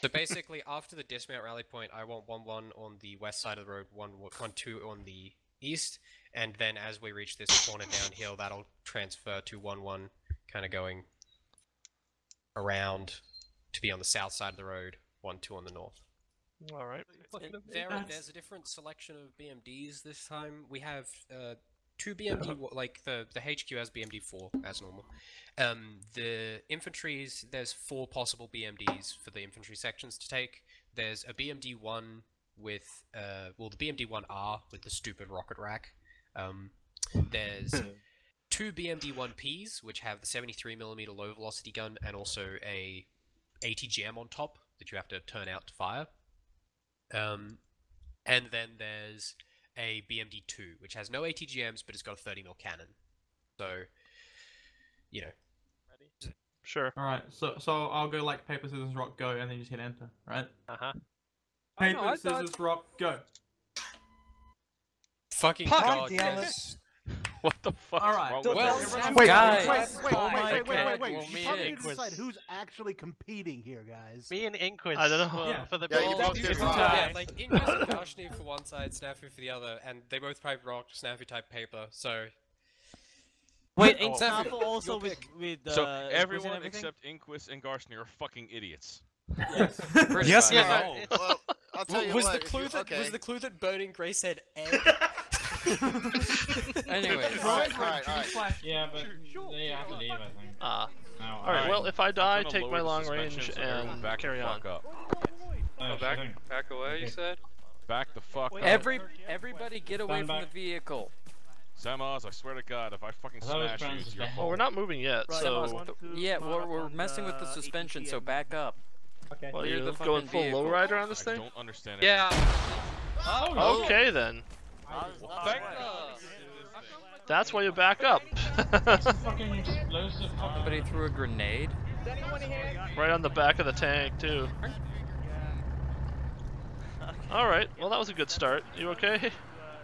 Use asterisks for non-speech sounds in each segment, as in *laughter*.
So basically, after the dismount rally point, I want one one on the west side of the road, one one two on the east, and then as we reach this corner downhill, that'll transfer to one one, kind of going around to be on the south side of the road, one two on the north. All right. There, there's a different selection of BMDs this time. We have uh, two BMD, *coughs* like the the HQ has BMD four as normal. Um, the infantries, there's four possible BMDs for the infantry sections to take. There's a BMD one with, uh, well, the BMD one R with the stupid rocket rack. Um, there's *coughs* two BMD one Ps which have the 73 millimeter low velocity gun and also a ATGM on top that you have to turn out to fire. Um, and then there's a BMD2, which has no ATGMs, but it's got a 30 mil cannon. So, you know, Sure. All right, so so I'll go like paper scissors rock go, and then you just hit enter, right? Uh huh. Oh, no, Paper thought- scissors rock go. fucking Fuck, god, it. yes. *laughs* What the fuck? All right. Wrong Well, with Wait, Guys, wait, wait, wait, oh wait, wait, wait, wait, wait. well, You probably need to decide who's actually competing here, guys. Me and Inquis. I don't know. For, Yeah. for the Yeah, you ball- both it's did wrong. Yeah, like Inquis and *laughs* Gashni for one side, Snafu for the other, and they both type rock, Snafu type paper, so. Wait, Oh, Snafu, Snafu also with with uh, So everyone except Inquis and Garsny are fucking idiots. Yes. *laughs* Yes, yeah, Oh, no, well, I'll tell you was what. the clue you- that okay. was the clue that Burning Gray said egg? *laughs* Anyways. Alright, alright, alright. Yeah, but they have to leave, I think. Ah. No, All right. Well, if I die, take my long range and back carry on. up. oh, back, back away, you said? Back the fuck up. Every everybody get away Stand from the vehicle. Samas, I swear to God, if I fucking I thought it was smash you, friends it's with your the- Well, we're not moving yet, so Yeah, we're, we're messing with the suspension, so back up. Okay. well, You're you the going full vehicle. lowrider on this I thing? don't understand it. Yeah. Oh, Okay then. Thank That's why you back up. Somebody threw a grenade. right on the back of the tank too. All right. Well, that was a good start. You okay?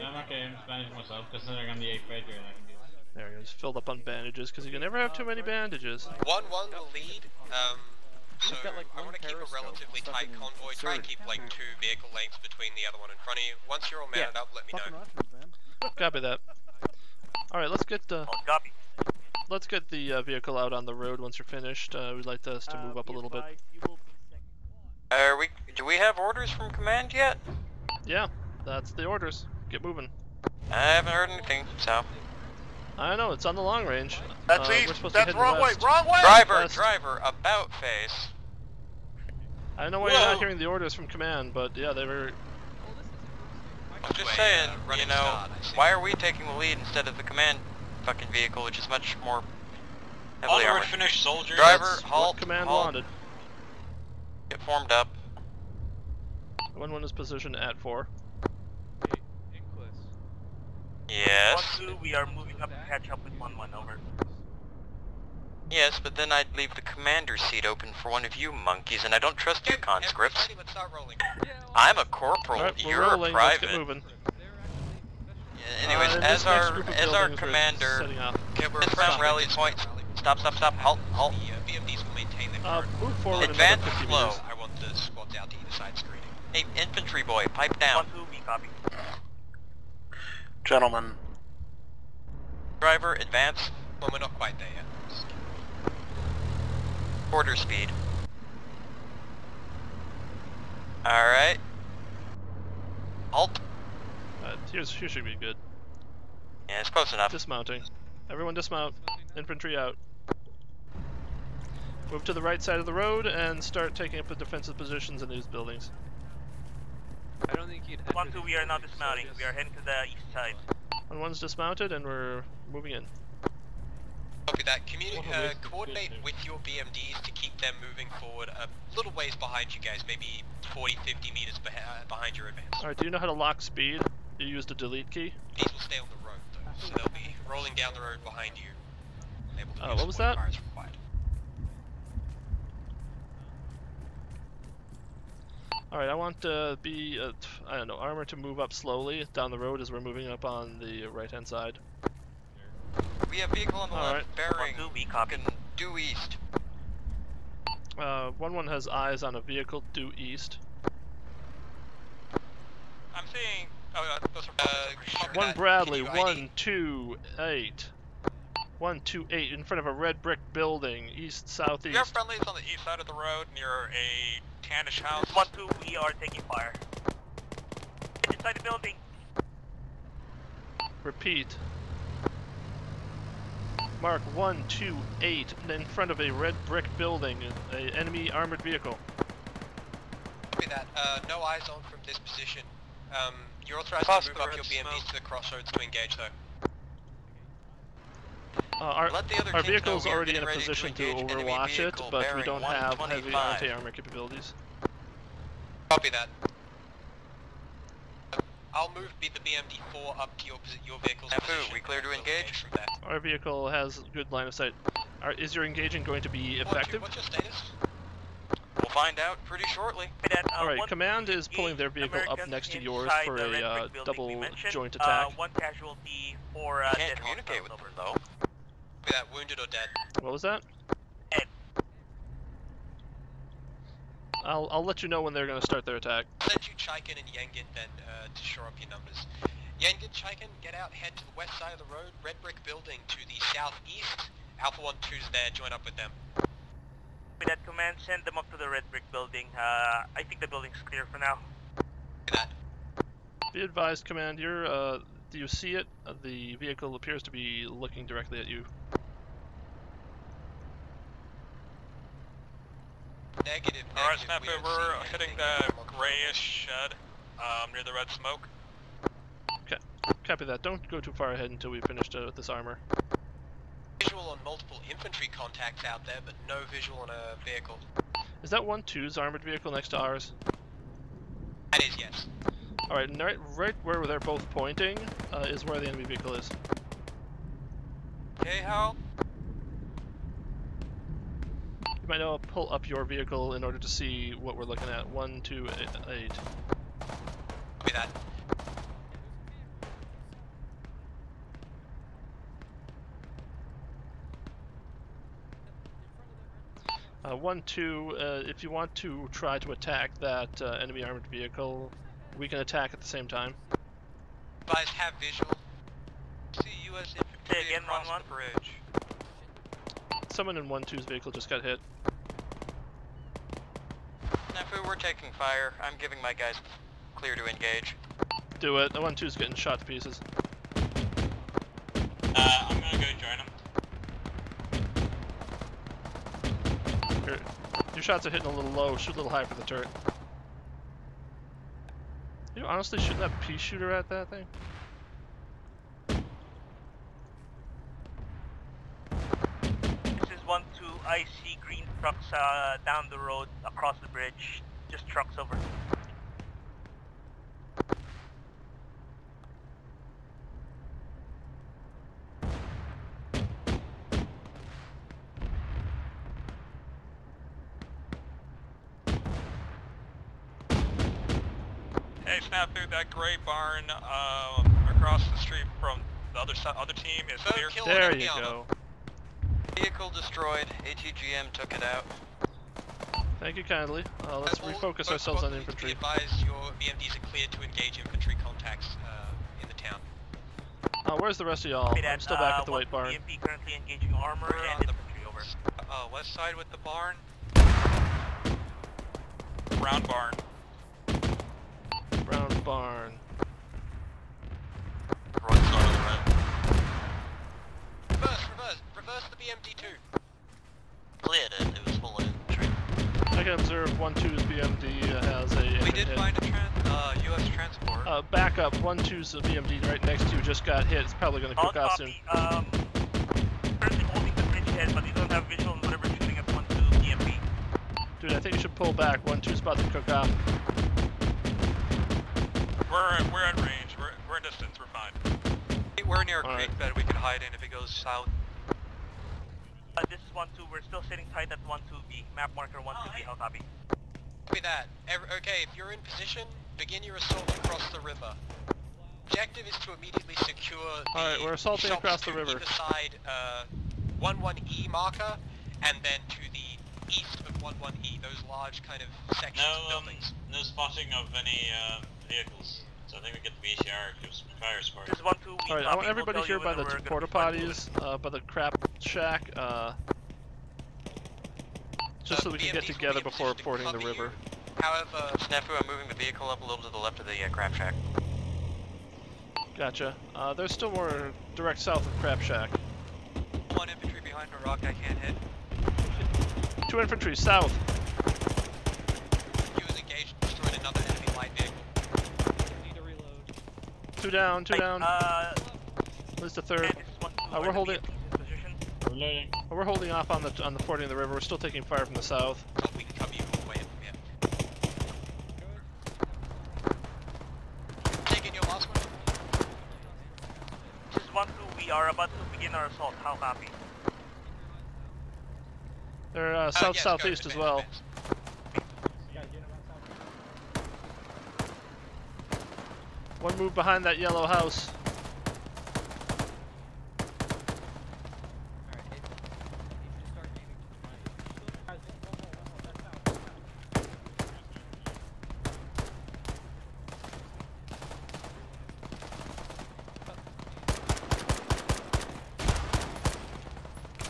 Yeah, I'm okay, I'm Spanish myself, considering I'm the 8th grade and I can do that. There he is, filled up on bandages, because you can never have too many bandages. One one will lead. Um, so got, like, I want to keep a relatively tight convoy. Try and keep like two vehicle lengths between the other one in front of you. Once you're all Yeah. mounted up, let me Fucking know. Russians, man. Copy that. All right, let's get uh, copy. let's get the uh, vehicle out on the road once you're finished. Uh, we'd like us to move up a little bit. Are we? Do we have orders from command yet? Yeah, that's the orders. Get moving. I haven't heard anything. So. I don't know it's on the long range. That's uh, east. We're supposed That's to head wrong way. Wrong way. Driver, West. driver, about face. I don't know why you're not hearing the orders from command, but yeah, they were. I'm just Way, saying. uh, you running know, start, I see. why are we taking the lead instead of the command fucking vehicle, which is much more heavily armored? finished, soldiers. Driver, That's halt. what command halt. wanted. Get formed up. One one is positioned at four. Yes. two, we are moving up to catch up with one one over. Yes, but then I'd leave the commander's seat open for one of you monkeys, and I don't trust you conscripts. Everybody, let's start rolling. *laughs* I'm a corporal. All right, we're You're rolling. a Let's private. get moving. Yeah, anyways, Uh, as our as our commander, setting up. Okay, we're Dismount rally point. Stop, stop, stop. Halt, halt. The uh, BMDs will maintain their Uh, move forward Advance slow. I want the squads out to either side screening. Hey, infantry boy, pipe down. two, we copy. Gentlemen. Driver, advance. Well, we're not quite there yet. Quarter speed. Alright. Halt. Uh, here's here should be good. Yeah, it's close enough. Dismounting. Everyone dismount. Infantry out. Move to the right side of the road and start taking up the defensive positions in these buildings. I don't think you'd One two, we are now dismounting. We are heading to the east side. One one's dismounted and we're moving in. Copy that. Communi- uh, coordinate with your BMDs to keep them moving forward a little ways behind you guys, maybe 40, 50 meters beh- behind your advance. Alright, do you know how to lock speed? You use the delete key? These will stay on the road though, so they'll be rolling down the road behind you. Able to Uh, what was point that? Alright, I want to be, uh, t- I don't know, armor to move up slowly down the road as we're moving up on the right hand side. We have vehicle on the Alright. left, bearing One two, we copy. fucking due east. Uh, one one has eyes on a vehicle due east. I'm seeing. Oh, uh, those are. Uh, One Bradley, one two eight. One two eight in front of a red brick building, east We have southeast. friendlies on the east side of the road near a tannish house. One two, we are taking fire. Inside the building. Repeat. Mark one two eight in front of a red brick building, a enemy armored vehicle. Copy that. Uh, no eyes on from this position. Um, you're authorized Cross to move up your BMDs smoke. to the crossroads to engage, though. Uh, our Let the other our teams know vehicle's we are already in a ready to position to, overwatch it, but we don't have heavy anti-armor capabilities. Copy that. I'll move the BMD4 up to your your vehicle's position. we clear to engage? Our vehicle has good line of sight. Are, is your engaging going to be effective? What's your status? We'll find out pretty shortly. That, uh, Alright, command is pulling their vehicle up next to yours for a uh, brick building we double mentioned. joint Uh, attack. one casualty, four uh, Can't communicate with them though. Be that wounded or dead? What was that? Ed. I'll I'll let you know when they're going to start their attack. Send you Chaikin and Yengin then uh, to shore up your numbers. Yengin, Chaikin, get out, head to the west side of the road, red brick building to the southeast. Alpha 1-2's there, join up with them. With that command, send them up to the red brick building. Uh, I think the building's clear for now. That. Be advised, command. You're uh, do you see it? Uh, the vehicle appears to be looking directly at you. Negative, Alright, negative. Snapper, we we're hitting anything the grayish shed um, near the red smoke. Okay, copy that. Don't go too far ahead until we finished uh, with this armor. Visual on multiple infantry contacts out there, but no visual on a vehicle. Is that one two's armored vehicle next to ours? That is yes. All right, right, right where they're both pointing uh, is where the enemy vehicle is. Okay, Hal. You might now pull up your vehicle in order to see what we're looking at. One, two, eight. eight. Copy that. Uh, one, two. Uh, if you want to try to attack that uh, enemy armored vehicle, we can attack at the same time. Guys have visual. See U.S. infantry Say again, across one, the bridge. Someone in one two's vehicle just got hit. Snafu, we're taking fire. I'm giving my guys clear to engage. Do it. The one two's getting shot to pieces. Uh, I'm gonna go join him. Your, your shots are hitting a little low. Shoot a little high for the turret. You honestly shooting that pea shooter at that thing? This is one two. I see green trucks uh, down the road across the bridge. Just trucks over. Hey, Snafu, that gray barn um, across the street from the other si- other team is Don't clear. kill There you go. Vehicle destroyed. ATGM took it out. Thank you kindly. Uh, let's All- refocus both ourselves on infantry. Be advised your BMDs are cleared to engage infantry contacts uh, in the town. Uh, where's the rest of y'all? Copy I'm still back uh, at the white barn. EMP currently engaging armor We're and infantry over. Uh, west side with the barn. Brown barn. Barn. Right side of the red. Reverse, reverse, reverse the BMD2. Cleared it. It was full of infantry. I can observe one two's BMD has a. We did hit. find a tran uh, U.S. transport. Uh, back up. BMD right next to you just got hit. It's probably gonna cook off soon. Um, currently holding the bridge but we don't have visual on whatever shooting at one two EMP. Dude, I think you should pull back. One two's about to cook off. We're we're at range. We're we're in distance. We're fine. We're near a Alright. creek bed we can hide in if it goes south. Uh, this is one two. We're still sitting tight at one two B. Map marker one two B. How copy? Copy that. Ev- okay, if you're in position, begin your assault across the river. Objective is to immediately secure the Alright, we're assaulting across the river. either side, uh, 11E marker, and then to the east of 11E, those large kind of sections of No, um, no spotting of any uh, vehicles. So I think we get the VCR, give some fire support. This is one two. we All right, I copy. want We'll everybody here by the porta potties, uh, by the crap shack, uh, just so Uh, we can get will be together before position to reporting the cover you. river. However, Snafu, I'm moving the vehicle up a little to the left of the uh, crab shack. Gotcha. Uh, there's still more direct south of crap shack. One infantry behind a rock I can't hit. Two infantry south. Two down, two down. Uh, least a third. and this is one two. Uh, we're holding. Reloading. uh, We're holding off on the on the fording of the river. We're still taking fire from the south. We can cover you all the way here. Taking your last one. Is one two. We are about to begin our assault. How copy? They're uh, Uh, south yes, go, southeast as well. advance. Move behind that yellow house.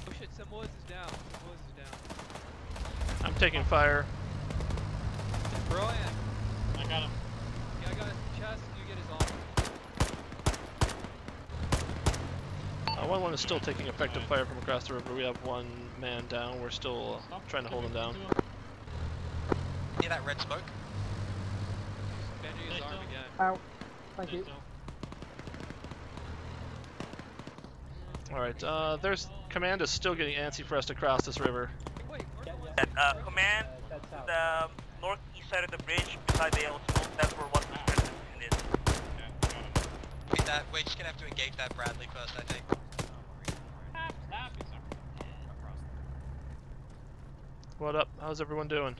Oh shit, Samoa's is down. Samoa's is down. I'm taking fire. Brian, I got him. yeah, I got his chest, you get his armor. Uh, one one is still taking effective fire from across the river. We have one man down. We're still uh, trying to hold him down. Hear that red smoke? Bending his arm still. again. Thank you. All right. Uh, there's command is still getting antsy for us to cross this river. Wait, where uh, command the northeast side of the bridge beside the yellow smoke. That's where one two position is. Read that. We're just gonna have to engage that Bradley first, I think. What up? How's everyone doing?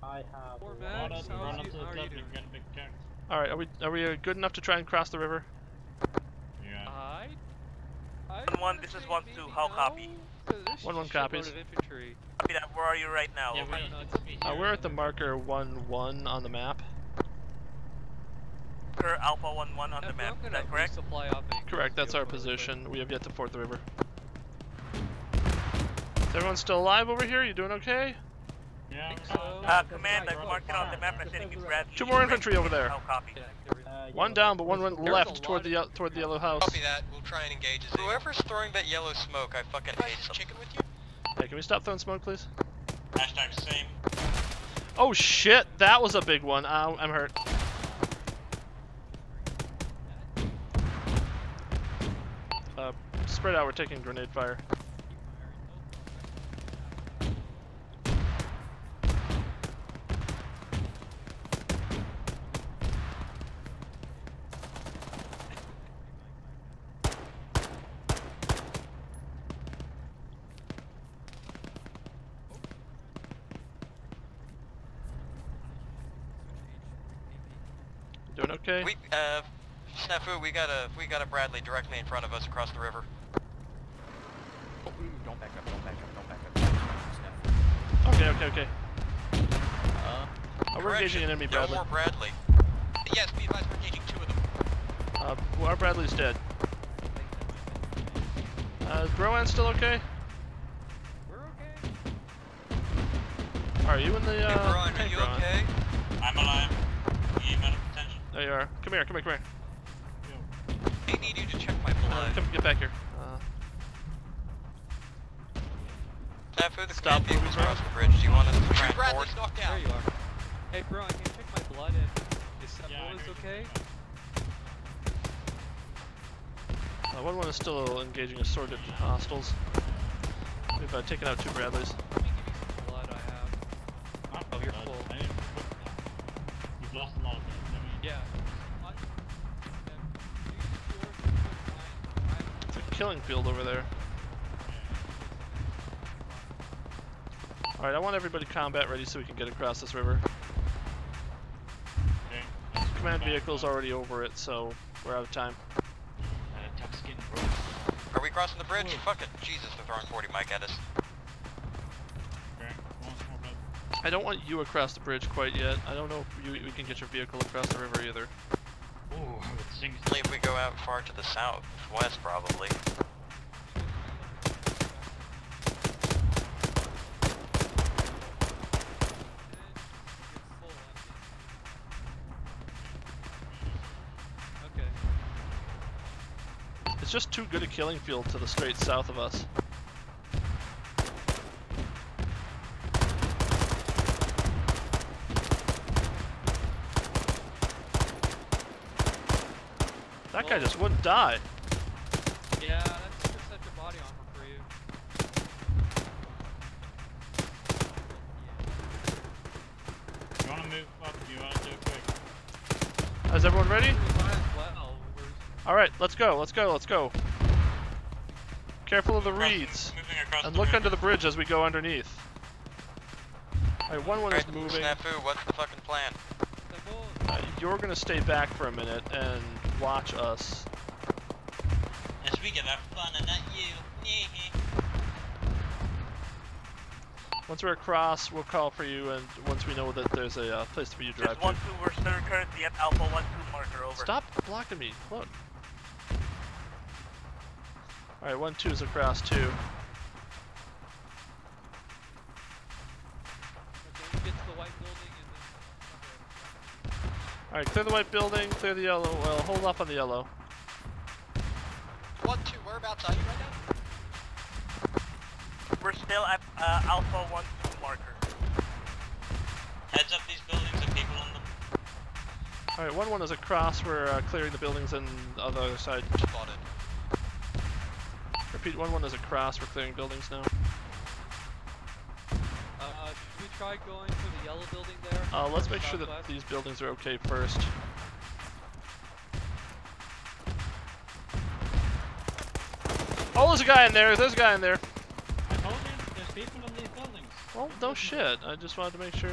Poor Run Max, up, how are you, how are you you doing? can get a big check. All right. Are we are we uh, good enough to try and cross the river? Yeah. I... I One, one, wanna this is one, two, how no, copy? 'cause there's One, one copies. infantry. Copy that. Where are you right now? Yeah, I we, it's Uh, we're at the marker one one on the map. Per Alpha one one on the map. Is that correct? off Correct. That's our field really position. We have yet to ford the river. Is everyone still alive over here? You doing okay? yeah, so. Uh, command, I'm marking on the map. I'm sending you Bradley. Two more infantry over there. How copy? Yeah. One down, but one went left toward the toward the yellow house. Copy that. We'll try and engage as Whoever's throwing that yellow smoke, I fucking hate them. chicken with you? Hey, can we stop throwing smoke, please? Hashtag same. Oh shit! That was a big one. Ow, I'm hurt. Uh, spread out. We're taking grenade fire. You doing okay? We, uh, Snafu, we got a, we got a Bradley directly in front of us across the river. Don't back up, don't back up, don't back up. Okay, okay, okay. Uh, Uh, we're engaging an enemy no Bradley. more Bradley. Yes, be advised we're engaging two of them. Uh, well, our Bradley's dead. Uh, is Browan still okay? We're okay. Are you in the, Hey, uh, Brian, are you Browan? okay? I'm alive. You need medical attention. There you are. Come here, come here, come here. I need you to check my Uh, blood. come, get back here. Uh, Snafu, the Stop command moving, across the bridge. Do you want us to try and Bradley's board? knocked There you are. Hey, bro, can you check my blood and is Yeah, I Samoa's heard you. okay? uh, one one is still engaging assorted hostiles. We've uh, taken out two Bradleys. Field over there. Alright, I want everybody combat ready so we can get across this river. okay. Command vehicle's already over it, so we're out of time. Uh, tuck's getting broke. Are we crossing the bridge? Fuck it. Jesus, they're throwing 40 mic at us. I don't want you across the bridge quite yet. I don't know if you, we can get your vehicle across the river either. Ooh, if we go out far to the south, west probably. Okay. It's just too good a killing field to the straight south of us. That guy just wouldn't die. Yeah, that's just such a body armor for you. You wanna move up? You wanna do it quick? Is everyone ready? We might as well. We're- Alright, let's go, let's go, let's go. Careful of the reeds. And look under the bridge as we go underneath. Alright, one one is Alright, moving. Snafu, what's the fucking plan? Uh, you're gonna stay back for a minute and watch us. As we get our fun and not you. *laughs* Once we're across, we'll call for you, and once we know that there's a uh, place for you to drive Just one to. two. We're currently at Alpha one two marker over. Stop blocking me. Look. Alright, one two is across two. Okay, we get to the white building and then. Alright, clear the white building, clear the yellow. Well, hold off on the yellow. One, two, whereabouts are you right now? We're still at uh, Alpha one two marker. Heads up these buildings and people in them. Alright, one one is across. We're uh, clearing the buildings and the other side. Spotted. Repeat, one one is across. We're clearing buildings now. Uh, should we try going for the yellow building there? Uh, let's make sure that these buildings are okay first. Oh, there's a guy in there. There's a guy in there. I told you, there's people in these buildings. Well, no shit. I just wanted to make sure.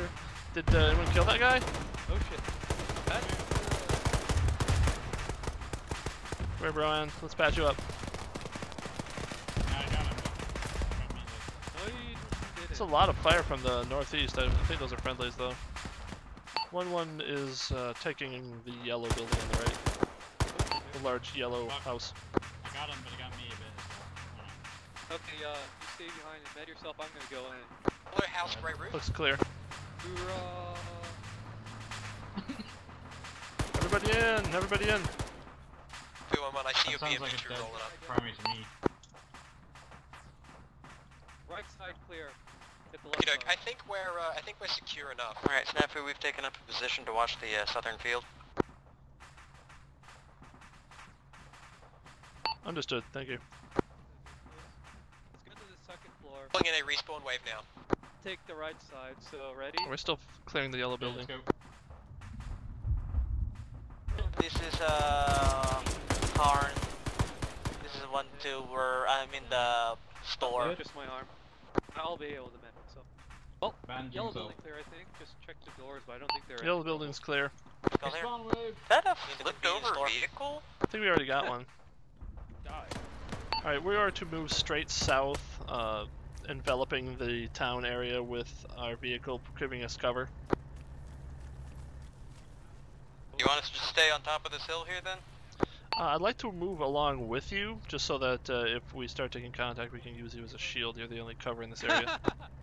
Did uh, anyone kill that guy? Oh shit. That's, uh, Where, Brian? Let's patch you up. I got him. Got me no, you did It's it. a lot of fire from the northeast. I think those are friendlies, though. One one is uh, taking the yellow building on the right. The large yellow Fuck. house. I got him, but he got me a bit as Okay, uh, you stay behind and med yourself. I'm gonna go in. Blue house, grey roof. Looks clear. Hoorah! *laughs* Everybody in! Everybody in! 211, I see your That sounds like BM2 a dead rolling up. primary to me. Right side clear. Hit the I think we're, uh, I think we're secure enough. Alright, Snafu, we've taken up a position to watch the uh, southern field. Understood. Thank you. Let's go to the second floor. Pulling in a respawn wave now. Take the right side. So ready? We're still clearing the yellow building. let's. This is, uh, Karn. This is one two. We're I'm in the store. Just my arm. I'll be able to med myself. Well, Bandaging yellow building clear, I think. Just check the doors, but I don't think they're. Yellow building's clear. Go there. Is that a flipped over store. vehicle? I think we already got one. Die. Alright, we are to move straight south, uh, enveloping the town area with our vehicle, giving us cover. You want us to stay on top of this hill here then? Uh, I'd like to move along with you, just so that uh, if we start taking contact, we can use you as a shield. You're the only cover in this area. *laughs*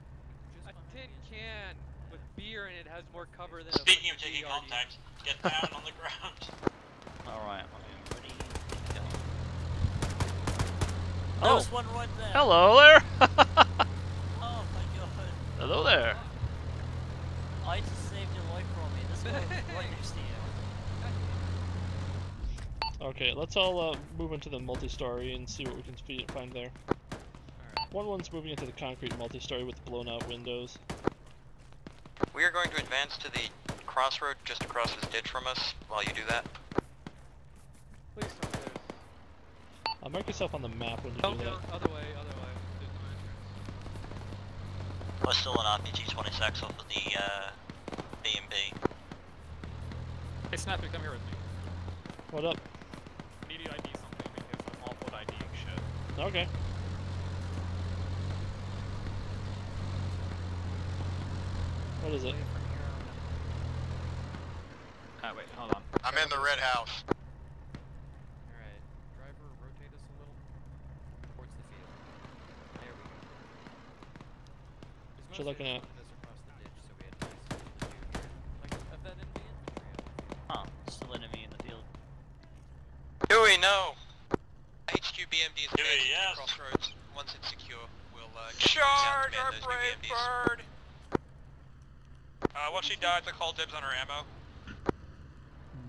a tin can with beer in it has more cover than Speaking a of taking BRD. contact, get down on the ground. *laughs* Alright, I'm ready. oh, There's one right there. hello there! *laughs* Oh my god. hello there! I just saved your life from me. This one right next to you. *laughs* Okay, let's all uh, move into the multi-story and see what we can find there. One one's moving into the concrete multi-story with blown out windows. We are going to advance to the crossroad just across this ditch from us while you do that. Please don't do this. Uh, mark yourself on the map when you Don't do go that. other way, other way. There's no. We're still on RPG-26 off of the uh, B&B. Hey, Snappy, come here with me. What up? I need you to ID something because I'm awful at IDing shit. Okay. It? Ah, wait, hold on. I'm in the red house. Alright, driver, rotate us a little. Towards the field. There we go. What you looking at? Dies, I call dibs on her ammo.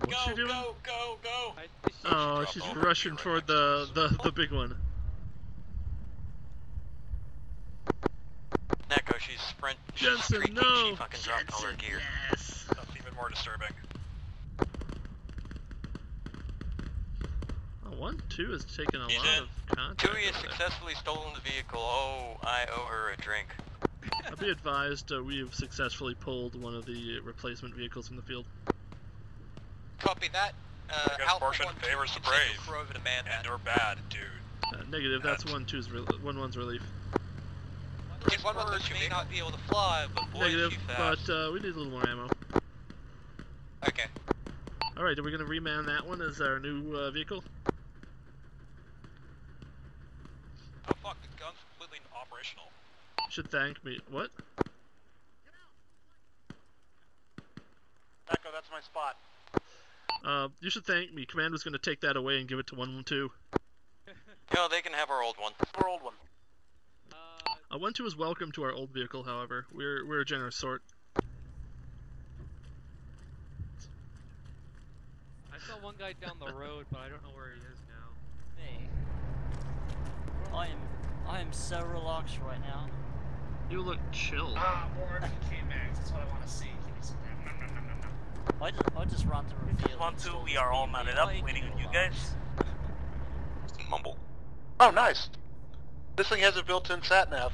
What's go, she doing? go, go, go! I, I Oh, drop she's rushing right toward the, the the big one. Neko, she's sprint. She's Jensen, streaking. no. She fucking dropped all her gear. Yes. That's even more disturbing. Oh, one two is taking a He's lot in. of contact. Tui has over there. successfully stolen the vehicle. Oh, I owe her a drink. I'll be advised uh, we have successfully pulled one of the replacement vehicles from the field. Copy that. Uh, I guess Alpha fortune 1 favors the brave. a crew over to man that. And or bad, dude. Uh, negative. That's one two's re- one one's relief. If one of those may not be able to fly, but boy, Negative, is she fast. but uh, we need a little more ammo. Okay. All right, are we gonna reman that one as our new uh, vehicle? Oh fuck, the gun's completely operational. Should thank me. What? Echo, that's my spot. Uh, you should thank me. Command was gonna take that away and give it to one one two. *laughs* No, they can have our old one. Our old one. Uh, Uh, one two is welcome to our old vehicle. However, we're we're a generous sort. I saw one guy down the road, but I don't know where he is now. Me. I am, I am so relaxed right now. You look chill. Ah, more MK mags. That's what I want to see. I just, I just ran to the field. One, and two, we are all mounted up, waiting on you guys. Mumble. Oh, nice. This thing has a built-in sat nav.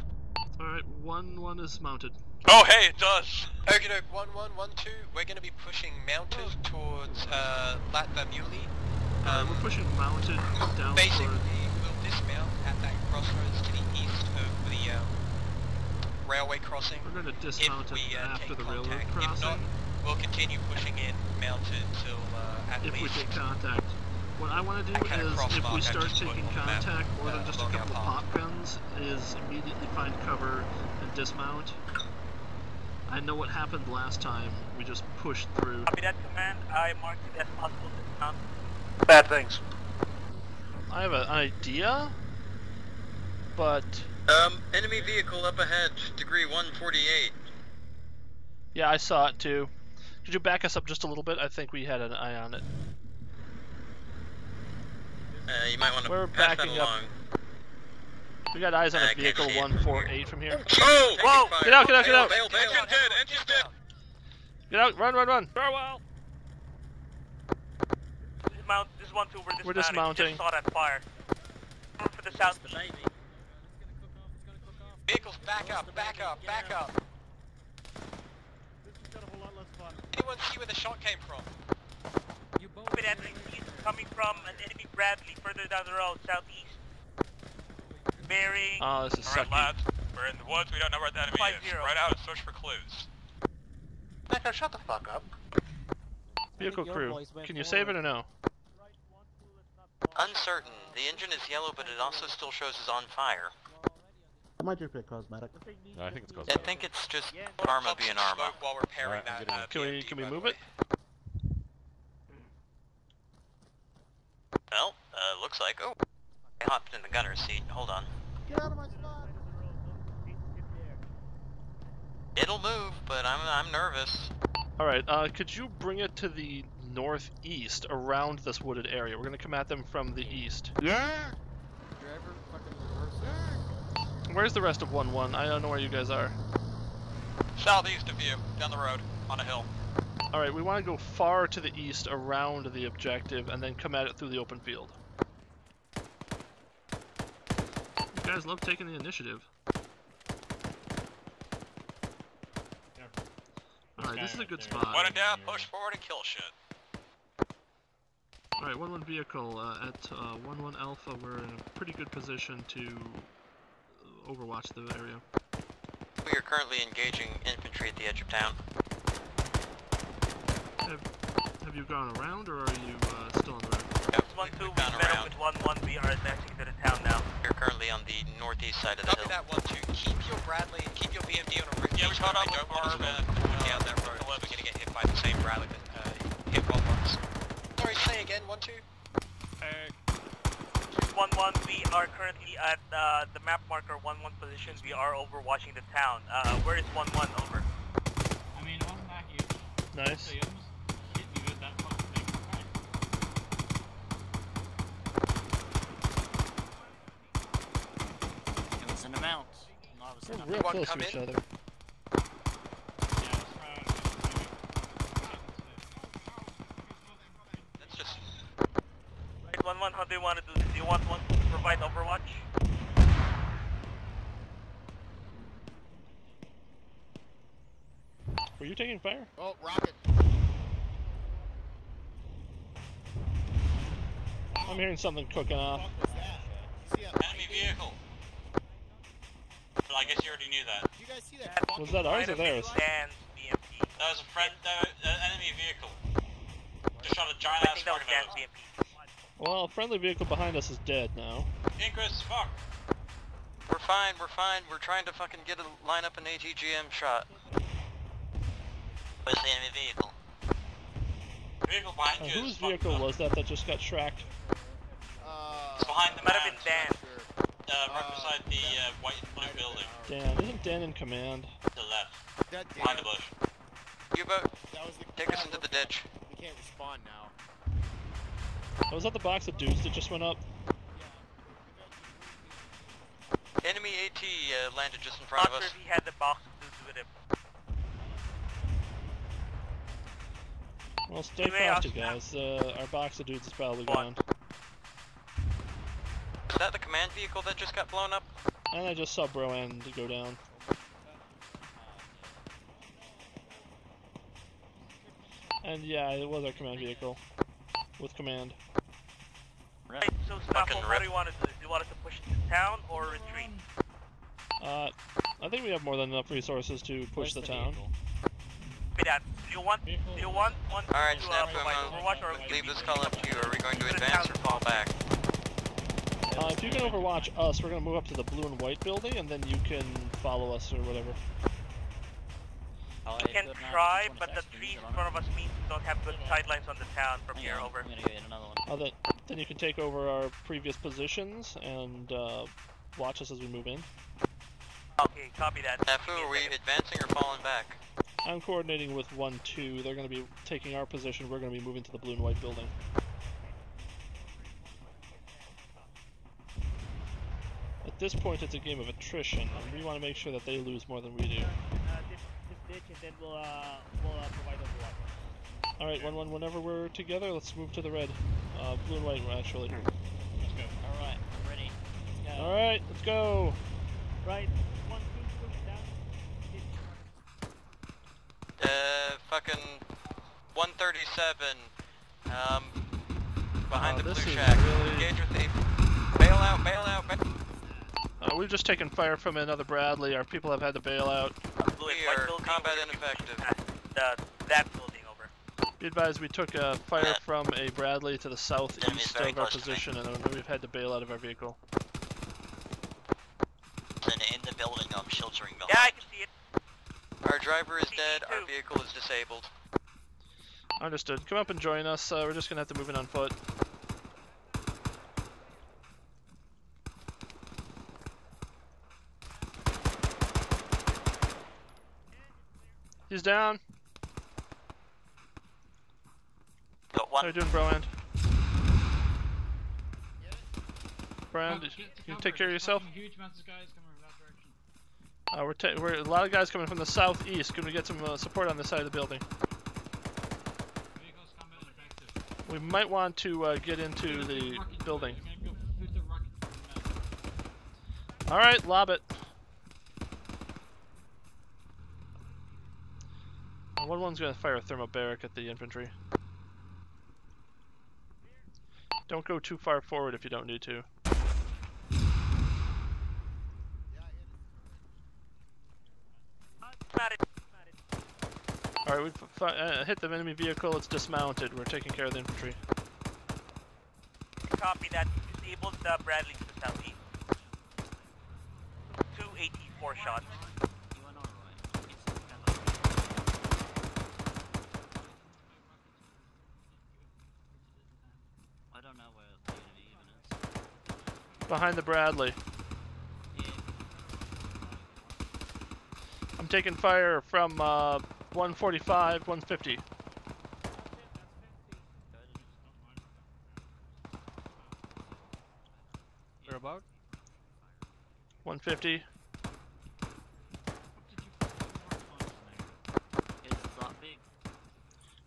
All right, one one is mounted. Oh hey, it does! Okay, no, 1112, we're going to be pushing mounted towards uh, Latva Muley. Uh, we're pushing mounted *laughs* down Basically, toward. we'll dismount at that crossroads to the east of the um, railway crossing. We're gonna dismount if we, uh, after take the railroad contact. If crossing. not, we'll continue pushing in mounted till uh, at if we take contact. What I want to do That kind of is, if we start taking on the map, contact more than uh, just a couple of pop guns, is immediately find cover and dismount. I know what happened last time. We just pushed through. Copy that command. I marked it as possible dismount. Bad things. I have an idea, but Um, enemy vehicle up ahead, degree 148. yeah, I saw it too. Could you back us up just a little bit? I think we had an eye on it. Uh, you might want to We're pass that backing up. We got eyes on I a can't vehicle see from 148 from here. Oh, Whoa! fire. Get out, get out, get out. Bail, bail. Engine dead, engine dead! Get out! Run! Run! Run! Farewell! Dismount. This is one, two. We're dismounting. We're dismounting. Just saw that fire. For the south. The baby. Vehicles, back up, back up, back up. Anyone see where the shot came from? You both. Copy. He's coming from an enemy Bradley further down the road, southeast. Bearing. Oh, ah, this is sucky. lads. We're in the woods, we don't know where the enemy Five is. zero. Right out and search for clues. Echo, shut the fuck up. Vehicle crew. Can you save it or no? Uncertain. The engine is yellow, but it also still shows as on fire. It might just be a cosmetic. No, I think it's cosmetic. I think it's just Wanna Karma pop being some Arma. while repairing Alright, I'm that. Uh, Can we can we move it? Well, uh, looks like. Oh, I hopped in the gunner's seat. Hold on. Get out of my spot! It'll move, but I'm I'm nervous. All right. Uh, could you bring it to the northeast around this wooded area? We're gonna come at them from the east. Yeah! Driver, fucking reverse. Where's the rest of one one? I don't know where you guys are. Southeast of you, down the road, on a hill. All right. We want to go far to the east around the objective and then come at it through the open field. You guys love taking the initiative. Alright, this is a good spot. When in doubt, push forward and kill shit. Alright, 1 1 vehicle uh, at uh, 1 1 Alpha. We're in a pretty good position to uh, overwatch the area. We are currently engaging infantry at the edge of town. Have, have you gone around or are you uh, still on the road? Yep, one, two, we've gone around. With one, one, we are advancing to the town now. We're currently on the northeast side of the Copy hill. that, one, two. Keep your Bradley and keep your BMD on a roof. Yeah, we caught up with our... Uh, uh, down that road. 11. We're gonna get hit by the same Bradley that uh, hit Rob once. Sorry, say again, one, two. Uh, 111, we are currently at uh, the map marker 11 position. We are overwatching the town. Uh, where is 11? Over. I mean, on back here. Nice. It was an amount. We're real close to each other. Taking fire? Oh, rocket. I'm hearing something cooking off. What's that? You see a- Enemy vehicle. Well, I guess you already knew that. Did you guys see that? Was that ours or theirs? That was a friend, enemy vehicle. Just shot a giant ass think that was fucking Dan's Well, a friendly vehicle behind us is dead now. Ingress, fuck. We're fine, we're fine. We're trying to fucking get a line up an ATGM shot. Where's the enemy vehicle? Vehicle behind Uh, you whose vehicle was that that just got tracked? Uh, It's behind the Might have been man. Dan. Uh, right beside the uh, white and blue building. Dan, isn't Dan in command? To the left. that Behind the Dan, bush. U-boat, that was the take us into the ditch. We can't respond now. Oh, was that the box of dudes that just went up? Enemy AT uh, landed just in front Not of sure us. if he had the box of dudes with him. Well, stay Anyway, frosty, I'll- guys. Uh, our box of dudes is probably What? gone. Is that the command vehicle that just got blown up? And I just saw Broan to go down. And yeah, it was our command vehicle. With command. Right, so Fucking what do you want to do? Do you want us to push to town or retreat? Uh, I think we have more than enough resources to push the town. Be that. Do you want? Do you want one Alright, to uh, Snap, provide I'm, overwatch or uh, leave this call up to you. Are we going to advance or fall back? Uh, if you can overwatch us, we're gonna move up to the blue and white building, and then you can follow us or whatever. Oh, We can try, but the trees in front of us means we don't have good sightlines on the town from here over. I'm gonna get another one. Uh, then, then you can take over our previous positions and uh, watch us as we move in. Okay, copy that. Nafu, are we advancing or falling back? I'm coordinating with 1-2. They're going to be taking our position. We're going to be moving to the blue and white building. At this point, it's a game of attrition, and we want to make sure that they lose more than we do. This, this ditch, and then we'll, we'll provide overwatch. All right, one one. Whenever we're together, let's move to the red, uh, blue and white, actually. Let's go. Alright, I'm ready. Let's go. All right, let's go. Right. One, two, push down. Ditch. Uh, fucking 137. Um, behind Oh, the blue shack. really- Engage with the. Bail out, bail out, bail Uh, we've just taken fire from another Bradley. Our people have had to bail out. Blue We are combat we're gonna be ineffective. pushing past The, that building over. Be advised, we took uh, fire from a Bradley to the Enemy's southeast of our close to me. position, and we've had to bail out of our vehicle. Then in the building, I'm sheltering behind. Yeah, I can see it. Our driver is dead, our vehicle is disabled. Understood. Come up and join us. Uh, we're just gonna have to move in on foot. He's down. Got one. How you doing, Broand? Broand, Get- you get to can cover. take care of There's yourself. fucking Huge amounts of guys coming from that direction. Uh, we're, we're a lot of guys coming from the southeast. Can we get some uh, support on this side of the building? We might want to uh, get into the building. All right, lob it. One one's gonna fire a thermobaric at the infantry. Don't go too far forward if you don't need to. Not it. All right, Alright, we've uh, hit the enemy vehicle, it's dismounted. We're taking care of the infantry. Copy that. Disabled the Bradley to the southeast. Two AT4 shots. I don't know where the enemy even is. Behind the Bradley. I'm taking fire from uh, 145, 150. Where about? 150. It's not big. Do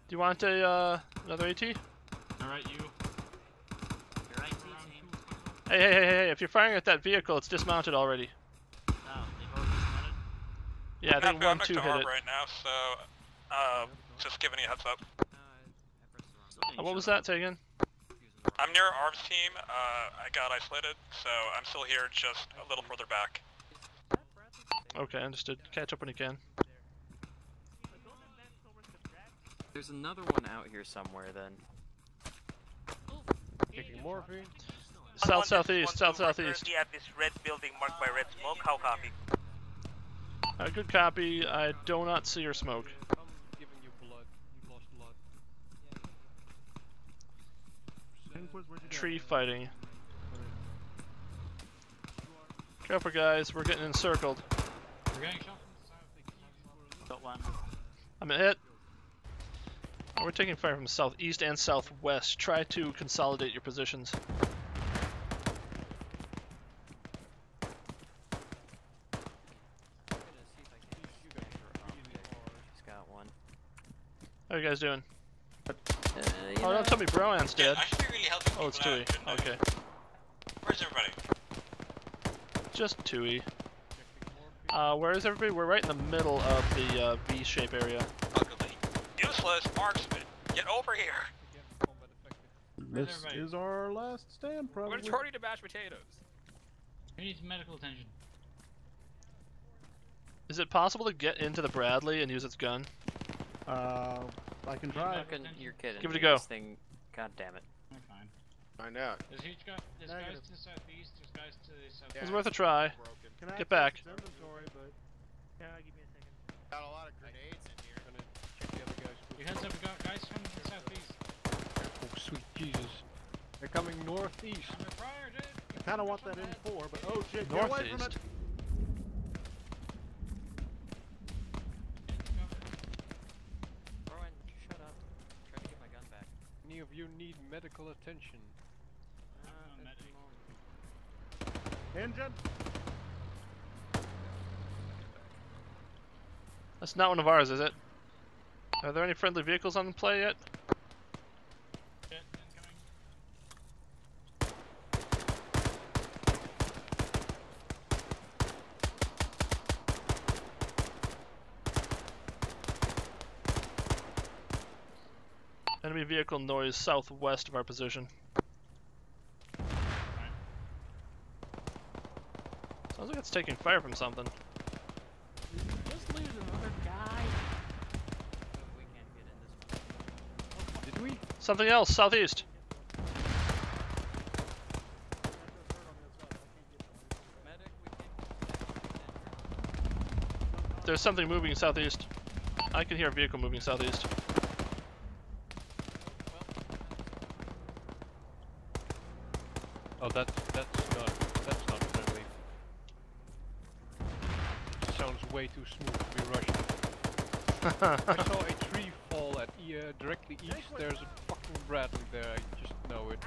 you want a uh, another AT? Alright, you. Your IT team. Hey, hey, hey, hey, hey, if you're firing at that vehicle, it's dismounted already. Oh, they've already dismounted? Yeah, I think 1 2 hit it. right now, so uh, just giving you a heads up. Uh, what was that, Tegan? I'm near Arms team. Uh, I got isolated, so I'm still here, just a little further back. Okay, understood. Catch up when you can. There's another one out here somewhere then. Taking morphine. South southeast, south We're southeast. currently at this red building marked by red smoke. How copy? Uh, good copy. I do not see your smoke. Tree fighting. Careful, guys. We're getting encircled. We're getting shot Got one. I'm hit. Uh, We're taking fire from southeast and southwest. Try to consolidate your positions. He's got one. How you guys doing? Uh, Oh, don't tell me Broan's dead. I should be really helping Oh, it's Tui. out. Okay. Where's everybody? Just Tui. Uh, where is everybody? We're right in the middle of the uh, V-shape area. Useless marksman, get over here. This is our last stand, probably. We're probably. gonna turn you to mashed potatoes. We need medical attention. Is it possible to get into the Bradley and use its gun? Uh, I can try. Fucking, you're kidding. Give it a go. This thing, god damn it. I'm fine. Find out. There's huge guy. There's guys to the southeast. There's guys to the southeast. It's worth a try. Can I Get back. access its Inventory, but Yeah, give me a second. Got a lot of grenades in here. Check the other guys. Your heads up. We got guys from the southeast. Oh, sweet Jesus. They're coming northeast. I'm a prior, dude. I kind of want that in four, But oh shit, get away from Northeast. Any of you need medical attention? Engine. That's not one of ours, is it? Are there any friendly vehicles on the play yet? Enemy vehicle noise southwest of our position. Sounds like it's taking fire from something. Just lose another guy. Did we? Something else, southeast. There's something moving southeast. I can hear a vehicle moving southeast. Oh, that's that's not that's not friendly. Sounds way too smooth to be Russian. *laughs* I saw a tree fall at e uh, directly east. There's a fucking Bradley there. I just know it.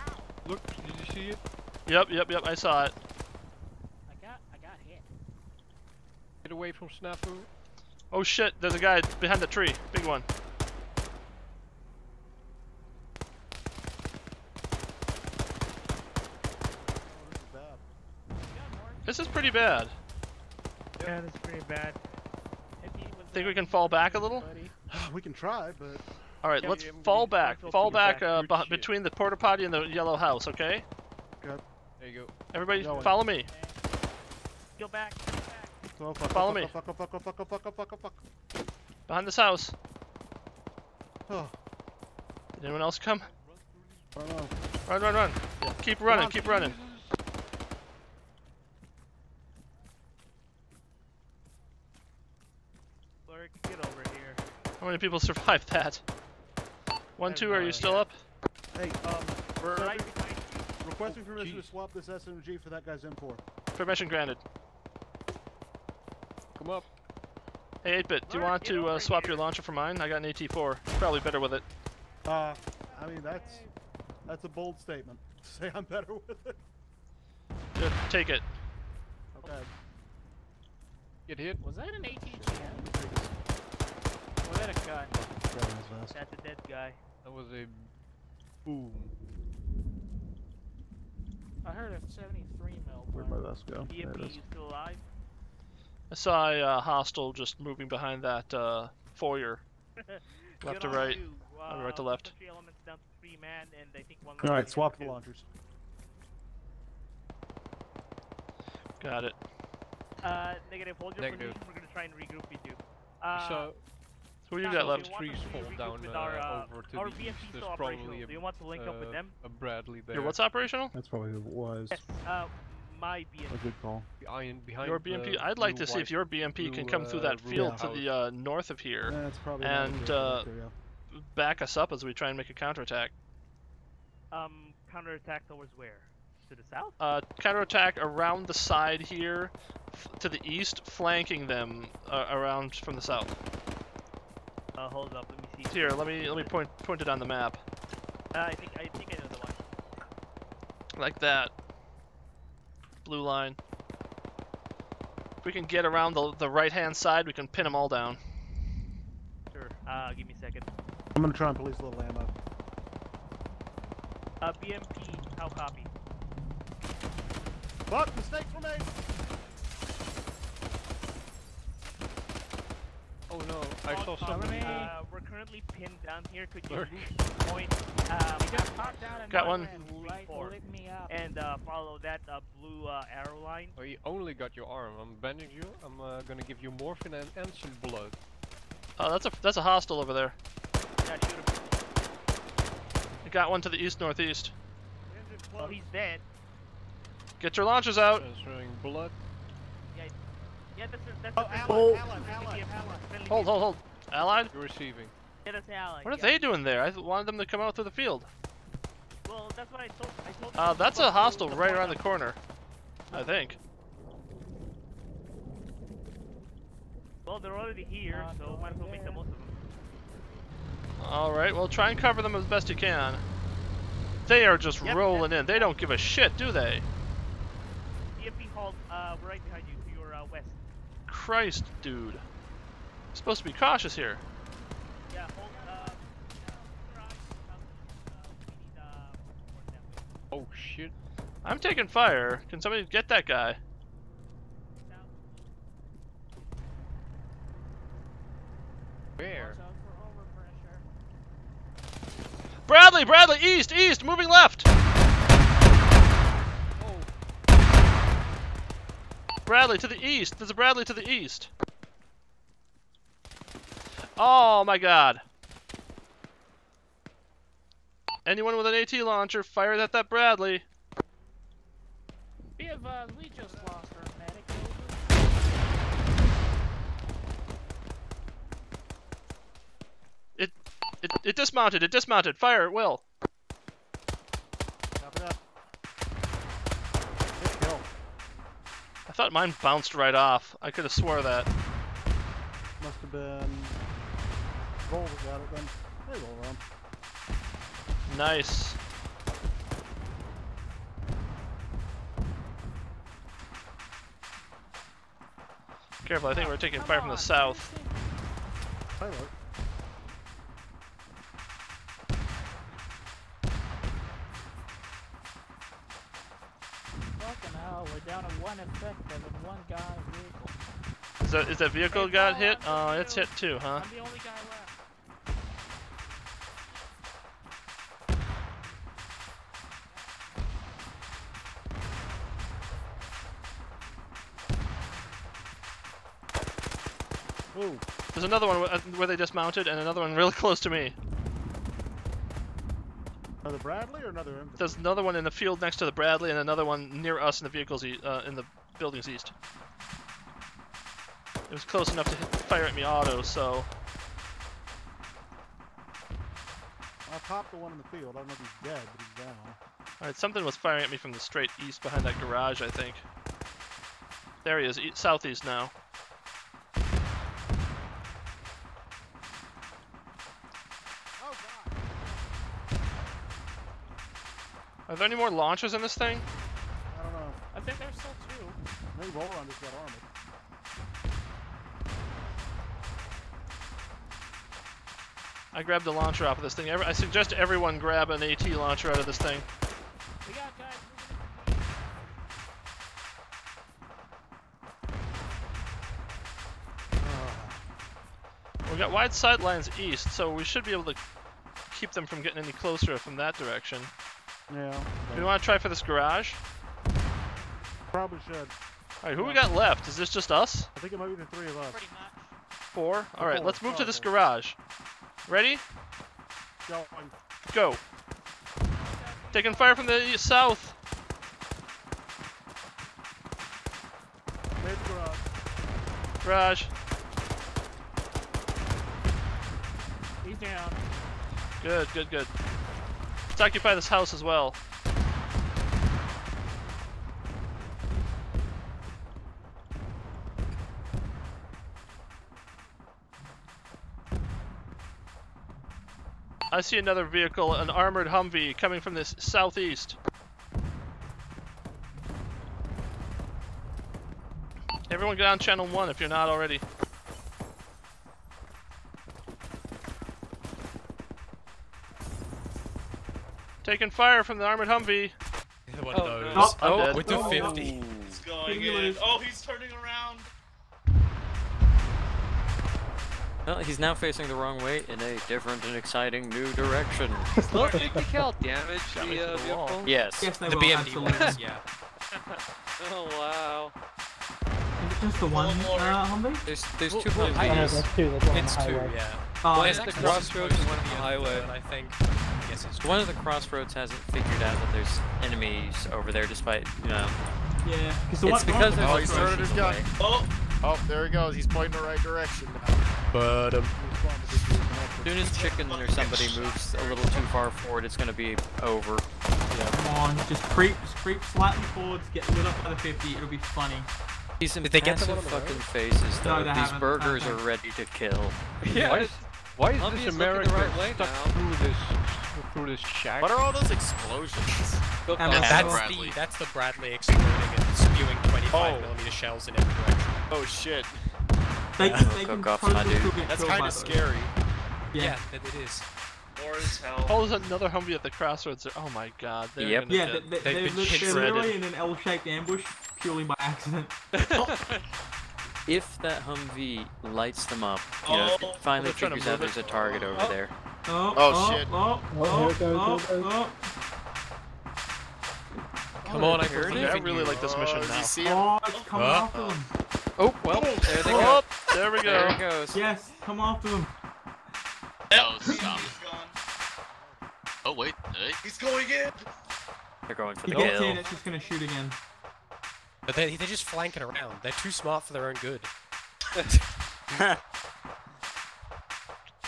Look, did you see it? Yep, yep, yep, I saw it. I got, I got hit. Get away from Snafu. Oh shit, there's a guy behind the tree. Big one. This is pretty bad. Yeah, this is pretty bad. Think we can fall back a little? *sighs* we can try, but... Alright, yeah, let's yeah, fall back. Fall back, back uh, between the porta potty and the yellow house, okay? Good. There you go. Everybody, no follow me. Go back. Follow me. Behind this house. *sighs* Oh. Did anyone else come? Run, run, run. Yeah. Keep running, keep running. Many people *laughs* survived that? One, two, are you still up? Hey, um, We're right behind you. requesting permission to swap this SMG for that guy's M4. Permission granted. Come up. Hey, 8-Bit, do you want to uh, swap your launcher for mine? I got an AT4. Probably better with it. Uh, I mean that's that's a bold statement. To *laughs* say I'm better with it. Good, take it. Okay. Get hit. Was that an ATG? Was that a gun? That's a dead guy. That was a boom. I heard a 73 mil. Where'd my vest go? There it is. still alive? I saw a uh, hostile just moving behind that uh, foyer. *laughs* Left to Good on right. Uh, right to Uh, left. infantry elements down to three man, and I think one. All right, swap the launchers. Got it. Uh, negative. Hold your Negative. position. We're gonna try and regroup with you. Uh, so Who you Tom, got do left? you want trees fall down uh, our, uh, over to our the BMP east. still There's probably a, Do you want to link up with uh, them? A Bradley there. Your what's operational? That's probably who it was. Yes. Uh, my BMP. A good call. Behind, behind Your BMP. the I'd like to see if your BMP can come through uh, that room field to the uh, north of here That's probably and good uh, answer, yeah. back us up as we try and make a counterattack. Um, counterattack towards where? To the south? Uh, counterattack around the side here, f- to the east, flanking them uh, around from the south. Uh, hold up. Let me see. Here, let me let me point point it on the map, Uh, I think I think I know the one. like that. Blue line. If we can get around the the right hand side, we can pin them all down. Sure. Uh, give me a second. I'm gonna try and police a little ammo. Uh, BMP. How copy? But mistakes were made. Oh no, I saw somebody. Uh, we're currently pinned down here. Could you Lurk. point? Um, just pop down and Got one. and light, lit me up. And uh, follow that uh, blue uh, arrow line. Oh, you only got your arm. I'm bandaging you. I'm uh, gonna give you morphine and, and some blood. Oh, that's a that's a hostile over there. Yeah, shoot him. I got one to the east northeast. Well, he's dead. Get your launchers out. Transferring blood. Yeah, yeah that's a, that's Oh, a Allied, friendly Allied, BMP, Allied, friendly BMP. Hold, hold, hold. Allied? You're receiving. Yeah, that's Allied. What are yeah. they doing there? I wanted them to come out through the field. Well, that's what I told. I told. Uh, them to that's a up hostile right point around the corner. I think. Well, they're already here, so might as well make the most of them. Alright, well try and cover them as best you can. They are just Yep, rolling in. They don't give a shit, do they? BMP hold. Uh, right behind you to your uh, west. Christ, dude. Supposed to be cautious here. Yeah, hold. Uh, yeah, right, south, uh, uh, more that way. Oh shit. I'm taking fire. Can somebody get that guy? Where? Bradley, Bradley, east, east, moving left. Bradley to the east. There's a Bradley to the east. Oh my god. Anyone with an AT launcher, fire it at that Bradley. Be advised, uh, we just lost our medic. It, it, it dismounted. It dismounted. Fire at will. Copy that. Good kill. I thought mine bounced right off. I could have swore that. Must have been. Roll got it then. They roll around. Nice. Careful, I think we're taking fire from the south. Pilot. Fucking hell, we're down to one effective and one guy vehicle. Is that is that vehicle got hit? Oh, it's hit too, huh? I'm the only guy left. Ooh. There's another one uh, where they dismounted, and another one *laughs* really close to me. Another Bradley or another infantry? There's another one in the field next to the Bradley, and another one near us in the vehicles e- uh, in the buildings east. It was close enough to hit, fire at me auto, so I popped the one in the field. I don't know if he's dead, but he's down. Alright, something was firing at me from the straight east behind that garage, I think. There he is, e- southeast now. Oh, Are there any more launchers in this thing? I don't know. I think there's still two. Maybe Volron just got armored. I grabbed the launcher off of this thing. I suggest everyone grab an AT launcher out of this thing. We got guys We got wide sidelines east, so we should be able to keep them from getting any closer from that direction. Yeah. Do you want to try for this garage? Probably should. Alright, who we got left? Is this just us? I think it might be the three of us. Four? Alright, let's move to this garage. Ready? Going. Go. Taking fire from the south. The garage. Garage. He's down. Good, good, good. Let's occupy this house as well. I see another vehicle, an armored Humvee, coming from this southeast. Everyone get on channel 1 if you're not already. Taking fire from the armored Humvee. One Oh, of those. no. I'm Oh, dead. Oh, with the Oh. 50. He's going in. Oh, he's turning Well, he's now facing the wrong way in a different and exciting new direction. Well, did the cal damage the uh, vehicle? Yes. Yes, they The will, BMD ones, yeah. *laughs* Oh wow. Is it just the one uh, Humvee? There's there's Well, two well, I- Humvees. It's two, yeah. Oh, Well, yeah. it's the crossroads supposed and one on the a highway. I think. Yes, it's One of the crossroads hasn't figured out that there's enemies over there, despite you know. Yeah, because the It's one. because the there's one- a Oh, he started his gun. Oh, Oh, there he goes. He's pointing the right direction now. But um, As soon as chicken or somebody moves a little too far forward, it's gonna be over. Come on, just creep, just creep slightly forwards, get lit up by the 50, it'll be funny. These Did they get the impassive one the fucking faces, though. they These burgers are ready to kill. Yeah. Why is, why is Humvee this is looking the America right way stuck now. through this through this shack? What are all those explosions? Go And fast. that's Bradley. the that's the Bradley exploding and spewing 25 Oh. millimeter shells in every direction. Oh shit. They, can, they can offs, my totally still get That's kind of scary. Yeah. Yeah, it, it is. more as hell. Oh, there's another Humvee at the crossroads there. Oh my god. They're Yep. Yeah, get- they, they, They've they're, been they're literally in an L-shaped ambush purely by accident. *laughs* If that Humvee lights them up, you know, if Oh. it finally They're trying to figures out it. there's a target over Oh. there. Oh, Oh, oh shit. Oh, Oh, oh, here it oh, here oh, Come on, I heard believe I really like this Oh, mission now. oh, it's coming Oh. after them. Oh, well, there they oh, go. Oh. There we There go. it goes. Yes, come after them. Oh, stop. He's gone. Oh wait, hey. He's going in. They're going for He the gets kill. in, it's just gonna shoot again. But they, they're just flanking around. They're too smart for their own good. *laughs*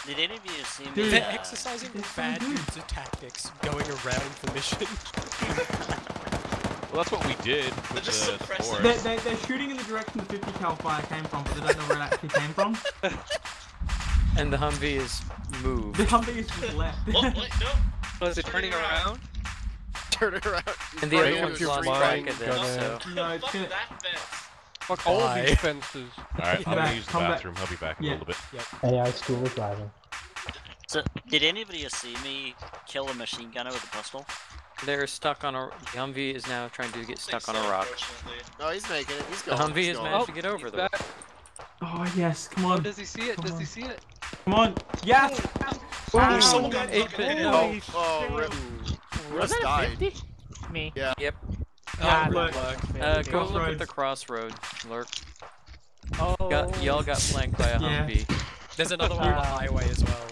Did any of you see me? They're uh, exercising bad good. use of tactics going around the mission. *laughs* Well, that's what we did They're with just the suppressing. They, forest. they, they're shooting in the direction the 50 cal fire came from, but they don't know where it actually came from. *laughs* And the Humvee is moved. The Humvee is just left. *laughs* Oh, wait, no. Oh, is it turning around? Turn it around. And the Right other into one's his lost tree track of them, so. no, it's Fuck gonna. that fence. Fuck all of Why? these fences. Alright, I'm gonna use the come back. bathroom. I'll be back in Yeah. a little bit. AI school is driving. So, did anybody see me kill a machine gunner with a pistol? They're stuck on a. The Humvee is now trying to get stuck on a rock. No, he's making it. He's going. The going. Humvee he's has going. managed to get over He's them. back. Oh yes, come Oh, on, does he see it? Come Does on. he see it? come on, yes. There's someone got Eight fucking bit hit. Oh, oh, rip. Russ died. Me. Yeah. Yep. Ah, Oh, look. look. Uh, go look at the crossroad, Lurk. Oh. Y'all got flanked by a Yeah. Humvee. There's another one on the Uh, highway as well.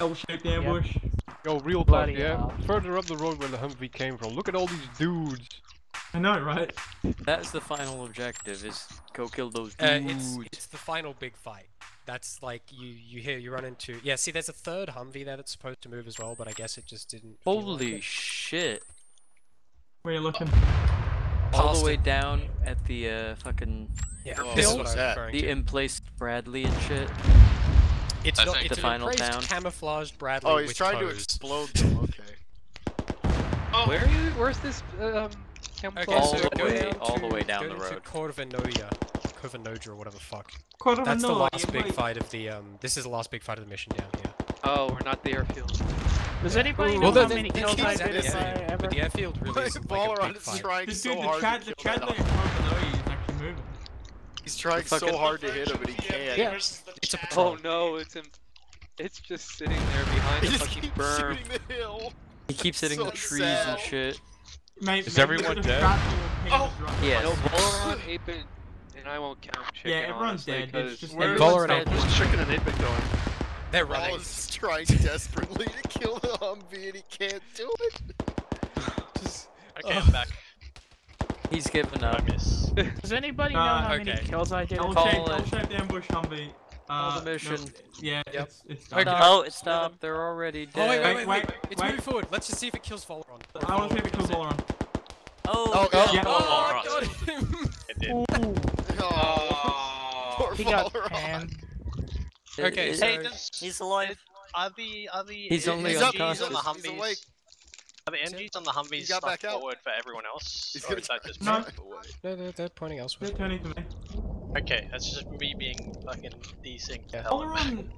L-shaped ambush. Yo, real talk, Bloody yeah? hell. Further up the road where the Humvee came from, look at all these dudes. I know, right? That's the final objective, is go kill those Uh, dudes. it's it's the final big fight. That's like you you hear you run into yeah. See, there's a third Humvee there that's supposed to move as well, but I guess it just didn't. feel like Holy shit. Where you looking? All Past the way it. down at the uh, fucking Yeah, Oh, this is what what was I'm that? referring the in place Bradley and shit. It's I not. think It's the an final town. camouflaged Bradley Oh, he's with trying to explode them. *laughs* Okay. oh. Where are you? Where's this um camouflage? Okay, All so the way- down all the way down the road. Corvinoja, Corvinoja or whatever the fuck. Quite That's the last big fight of the um. This is the last big fight of the mission down here. Oh, we're not the airfield. Does anybody Well, know the- how the- many kills I kills did at if the I ever? But the airfield really isn't like a Balleron big is fight. trying Dude, so the hard chat, to the kill chat that there is actually moving. He's trying fucking- so hard to hit him, but he can't. Yeah. It's a Oh no, it's in, it's just sitting there behind He the just fucking keeps berm. the hill. He keeps hitting So the trees sad. and shit. Mate, Is maybe everyone the dead? strat will ping Oh. the. Yes. No, Valorant, 8-bit, and I won't count chicken, Yeah, everyone's honestly, dead, it's 'cause just we're- Valorant dead. Where's Chicken and 8-Bit going? They're Paul running. is trying desperately to kill the Humvee and he can't do it. Just, Okay, I'm back. He's given I up. miss. Does anybody know Uh, how many kills I did? L Call shaped, it. L shaped ambush Humvee. Uh, the mission. no, yeah, Yep. it's it's done. Okay. Oh, it's stopped. They're already dead. Oh wait, wait, Wait, wait, wait, wait! It's wait. moving forward. Let's just see if it kills Voleron. I want to see if it kills Valorant. Oh, Oh, yeah. Oh, I got him! It did. oh, *laughs* poor He got Valorant. panned. it- Okay, it- so- Hey, does, He's alive. are the are the He's only He's up, MGs he's on the up, he's Humvees? awake. Are the MGs on the Humvees got stuck back out. forward for everyone else? He's or gonna is that just No. me? drive away. No, they're, they're pointing elsewhere. They're turning to me. Okay, that's just me being fucking desynced. to hell. Valorant,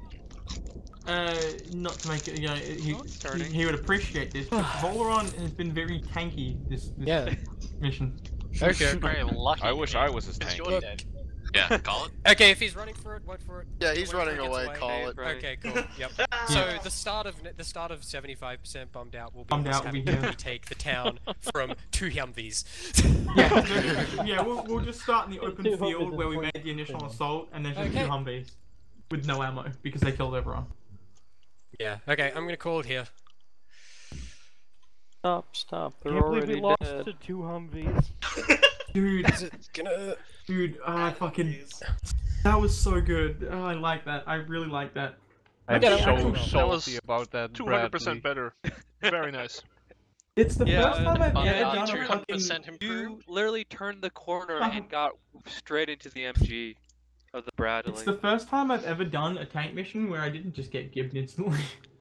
uh, not to make it, you know, he, Oh, he, he would appreciate this, but *sighs* Valorant has been very tanky this, this Yeah. mission. Okay. Very lucky. I wish I was his Because tank. You're dead. Yeah, call it. *laughs* Okay, if he's running for it, wait for it. Yeah, he's running it gets away, call it. Right. Okay, cool. *laughs* Yep. So the start of the start of 75% bummed out will be Bummed us out will having to take the town *laughs* from two Humvees. Yeah, yeah, we'll, we'll just start in the open field where we made the initial assault, and there's just Okay. two Humvees with no ammo because they killed everyone. yeah. Okay, I'm gonna call it here. Stop, stop. They're Can't believe already we lost dead. to two Humvees. Dude, Is it gonna? Dude, I fucking, that was so good. Oh, I like that. I really like that. I'm Okay, so actually- salty was about that 200% Bradley. better. Very nice. *laughs* It's the Yeah, first time I've ever done a fucking. improved. You literally turned the corner Uh-huh. and got straight into the MG of the Bradley. It's the first time I've ever done a tank mission where I didn't just get gibbed instantly. *laughs*